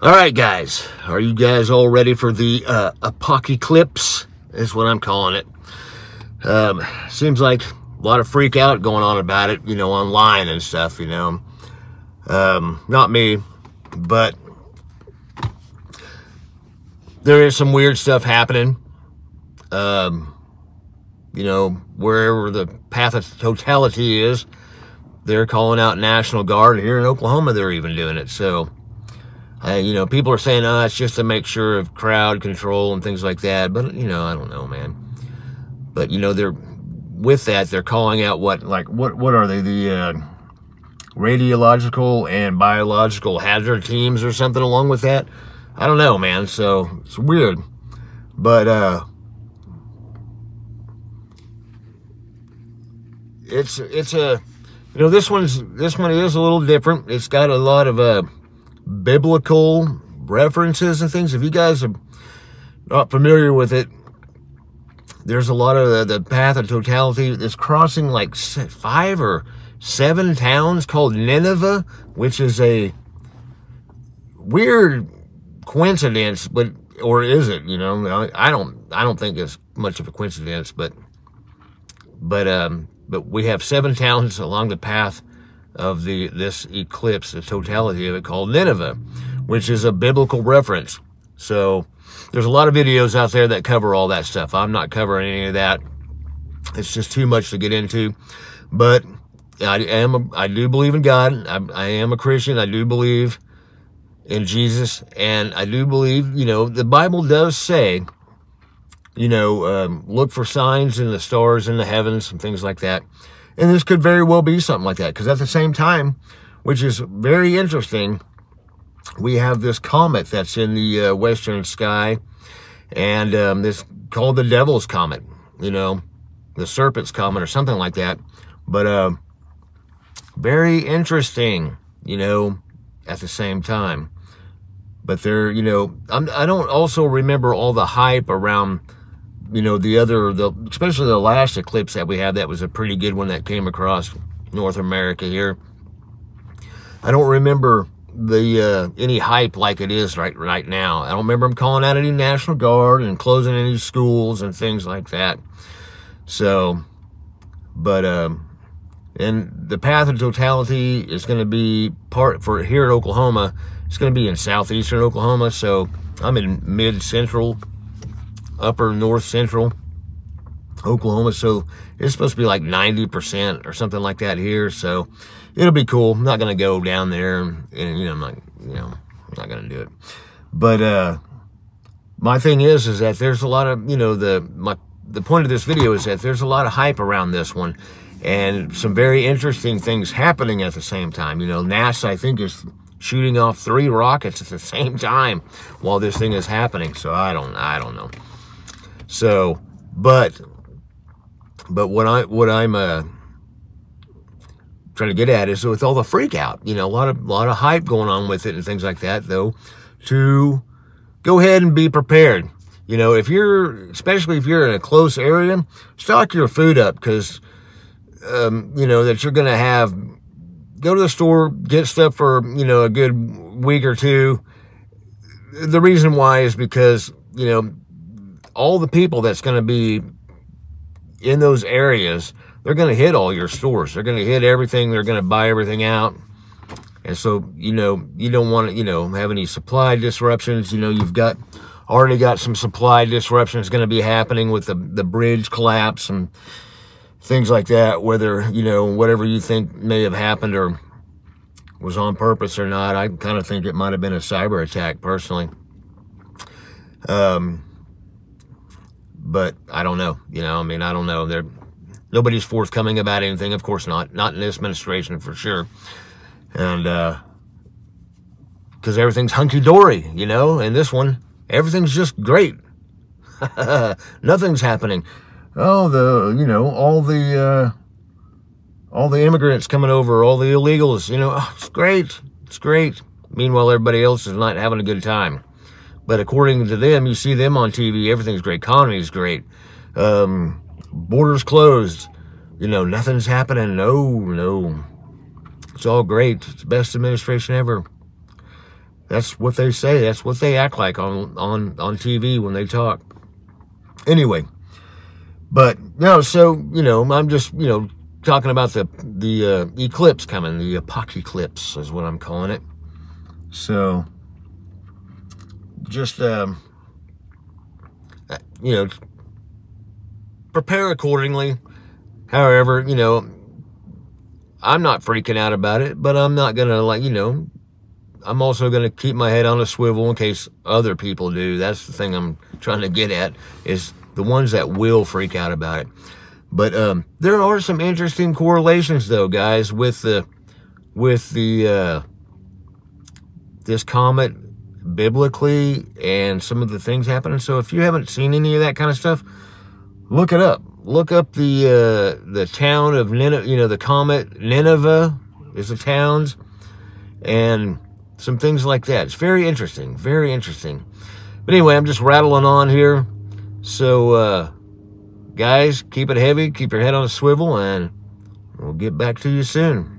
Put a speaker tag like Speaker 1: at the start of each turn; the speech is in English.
Speaker 1: All right, guys. Are you guys all ready for the uh, Apoc-Eclipse? Is what I'm calling it. Um, seems like a lot of freak out going on about it, you know, online and stuff, you know. Um, not me, but there is some weird stuff happening. Um, you know, wherever the path of totality is, they're calling out National Guard. Here in Oklahoma, they're even doing it. So, uh, you know, people are saying, oh, it's just to make sure of crowd control and things like that. But, you know, I don't know, man. But, you know, they're, with that, they're calling out what, like, what, what are they? The, uh, radiological and biological hazard teams or something along with that. I don't know, man. So it's weird. But, uh, it's, it's a, you know, this one's, this one is a little different. It's got a lot of, uh, biblical references and things. If you guys are not familiar with it, there's a lot of the, the path of totality that's crossing like five or seven towns called Nineveh, which is a weird coincidence, but or is it? You know, I don't I don't think it's much of a coincidence, but but um but we have seven towns along the path of the this eclipse, the totality of it called Nineveh, which is a biblical reference. So there's a lot of videos out there that cover all that stuff. I'm not covering any of that. It's just too much to get into. But I am, a, I do believe in God. I, I am a Christian. I do believe in Jesus. And I do believe, you know, the Bible does say, you know, um, look for signs in the stars in the heavens and things like that. And this could very well be something like that. Because at the same time, which is very interesting, we have this comet that's in the uh, western sky. And um, this called the Devil's Comet, you know, the Serpent's Comet or something like that. But, uh, very interesting, you know, at the same time. But there, you know, I'm, I don't also remember all the hype around, you know, the other, the especially the last eclipse that we had. That was a pretty good one that came across North America here. I don't remember the uh, any hype like it is right right now. I don't remember them calling out any National Guard and closing any schools and things like that. So, but um, and the path of totality is going to be part for here in Oklahoma. It's going to be in southeastern Oklahoma. So I'm in mid central, upper north central Oklahoma. So it's supposed to be like 90% or something like that here. So it'll be cool. I'm not going to go down there and, and, you know, I'm not, you know, I'm not going to do it. But, uh, my thing is, is that there's a lot of, you know, the, my, the point of this video is that there's a lot of hype around this one and some very interesting things happening at the same time. You know, NASA, I think, is shooting off three rockets at the same time while this thing is happening. So I don't, I don't know. So, but, but what I, what I'm, uh, trying to get at is with all the freak out, you know, a lot of, lot of hype going on with it and things like that, though, to go ahead and be prepared. You know, if you're, especially if you're in a close area, stock your food up because um, you know, that you're going to have, go to the store, get stuff for, you know, a good week or two. The reason why is because, you know, all the people that's going to be in those areas, they're going to hit all your stores. They're going to hit everything. They're going to buy everything out. And so, you know, you don't want to, you know, have any supply disruptions. You know, you've got already got some supply disruptions going to be happening with the, the bridge collapse and, things like that, whether, you know, whatever you think may have happened or was on purpose or not, I kind of think it might have been a cyber attack personally. Um, but I don't know, you know, I mean, I don't know. There, nobody's forthcoming about anything. Of course not. Not in this administration for sure. And, uh, cause everything's hunky-dory, you know, and this one, everything's just great. Nothing's happening oh, the, you know, all the, uh, all the immigrants coming over, all the illegals, you know, oh, it's great. It's great. Meanwhile, everybody else is not having a good time. But according to them, you see them on TV, everything's great. Economy's great. Um, borders closed. You know, nothing's happening. No, no. It's all great. It's the best administration ever. That's what they say. That's what they act like on on on TV when they talk. Anyway, but no, so you know, I'm just you know talking about the the uh, eclipse coming, the Apoc-Eclipse is what I'm calling it. So just um, you know, prepare accordingly. However, you know, I'm not freaking out about it, but I'm not gonna like you know I'm also going to keep my head on a swivel in case other people do. That's the thing I'm trying to get at is the ones that will freak out about it. But um, there are some interesting correlations, though, guys, with the with the uh, this comet biblically and some of the things happening. So if you haven't seen any of that kind of stuff, look it up. Look up the uh, the town of Nineveh. You know, the comet Nineveh is the towns, and some things like that. It's very interesting, very interesting. But anyway, I'm just rattling on here. So, uh, guys, keep it heavy, keep your head on a swivel, and we'll get back to you soon.